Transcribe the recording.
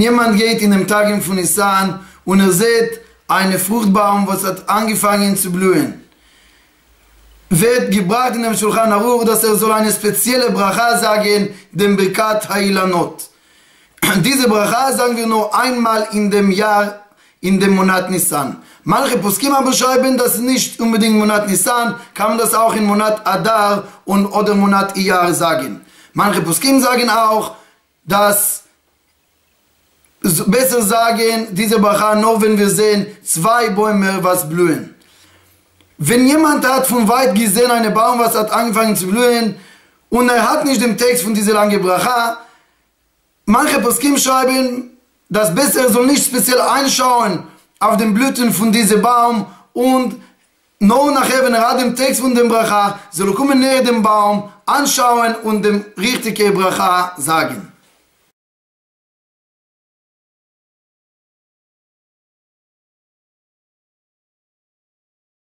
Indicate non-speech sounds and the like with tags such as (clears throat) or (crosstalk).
Jemand geht in dem Tag von Nisan und er sieht einen Fruchtbaum, was hat angefangen zu blühen. Wird gebracht in dem Shulchan Aruch, dass er soll eine spezielle Bracha sagen, dem Birkat Hailanot. (clears throat) Diese Bracha sagen wir nur einmal in dem Jahr, in dem Monat Nisan. Manche Poskim aber schreiben das nicht unbedingt Monat Nisan, kann man das auch in Monat Adar und oder Monat Iyar sagen. Manche Poskim sagen auch, dass besser sagen, diese Bracha nur wenn wir sehen, zwei Bäume was blühen. Wenn jemand hat von weit gesehen eine Baum, was hat angefangen zu blühen und er hat nicht den Text von dieser lange Bracha, manche Poskim schreiben, dass besser er soll nicht speziell einschauen auf den Blüten von diesem Baum und nur nachher, wenn er hat den Text von dem Bracha, soll er kommen näher dem Baum, anschauen und dem richtigen Bracha sagen.